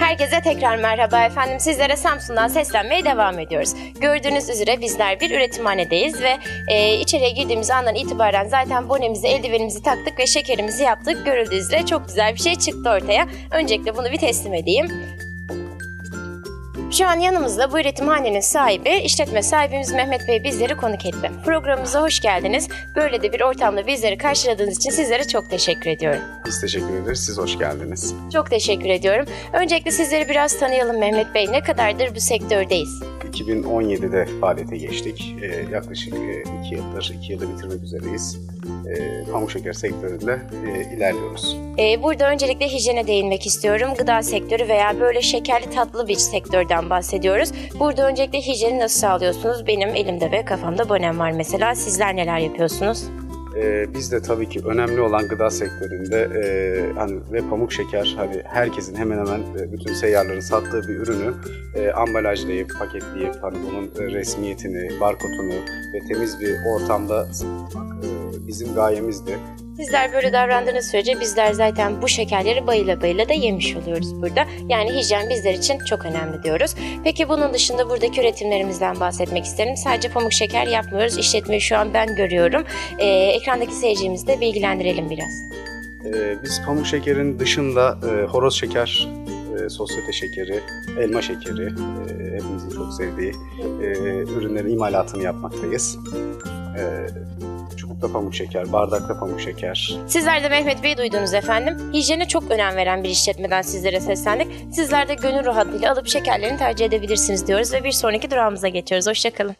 Herkese tekrar merhaba efendim. Sizlere Samsun'dan seslenmeye devam ediyoruz. Gördüğünüz üzere bizler bir üretimhanedeyiz ve e, içeriye girdiğimiz andan itibaren zaten bonemizi, eldivenimizi taktık ve şekerimizi yaptık. Görüldüğü üzere çok güzel bir şey çıktı ortaya. Öncelikle bunu bir teslim edeyim. Şu an yanımızda bu üretimhanenin sahibi, işletme sahibimiz Mehmet Bey bizleri konuk etti. Programımıza hoş geldiniz. Böyle de bir ortamda bizleri karşıladığınız için sizlere çok teşekkür ediyorum. Biz teşekkür ederiz. Siz hoş geldiniz. Çok teşekkür ediyorum. Öncelikle sizleri biraz tanıyalım Mehmet Bey. Ne kadardır bu sektördeyiz? 2017'de faaliyete geçtik. Ee, yaklaşık 2 yıldır, 2 yılı bitirmek üzereyiz. Ee, pamuk şeker sektöründe e, ilerliyoruz. Ee, burada öncelikle hijyene değinmek istiyorum. Gıda sektörü veya böyle şekerli tatlı bir sektörden bahsediyoruz. Burada öncelikle hijyeni nasıl sağlıyorsunuz? Benim elimde ve kafamda bonem var mesela. Sizler neler yapıyorsunuz? Ee, biz de tabii ki önemli olan gıda sektöründe e, hani ve pamuk şeker hani herkesin hemen hemen e, bütün seyyarların sattığı bir ürünü e, ambalajlayıp, paketleyip hani bunun e, resmiyetini, barkodunu ve temiz bir ortamda satmak e, bizim gayemizdi. Sizler böyle davrandığınız sürece bizler zaten bu şekerleri bayıla bayıla da yemiş oluyoruz burada. Yani hijyen bizler için çok önemli diyoruz. Peki bunun dışında buradaki üretimlerimizden bahsetmek isterim. Sadece pamuk şeker yapmıyoruz. İşletmeyi şu an ben görüyorum. Ee, ekrandaki seyircimizi de bilgilendirelim biraz. Ee, biz pamuk şekerin dışında e, horoz şeker, e, sosyete şekeri, elma şekeri, e, hepimizin çok sevdiği e, ürünlerin imalatını yapmaktayız. E, çubukta pamuk şeker, bardakta pamuk şeker. Sizler de Mehmet Bey'i duydunuz efendim. Hijyene çok önem veren bir işletmeden sizlere seslendik. Sizler de gönül rahatlığıyla alıp şekerlerini tercih edebilirsiniz diyoruz ve bir sonraki durağımıza geçiyoruz. Hoşçakalın.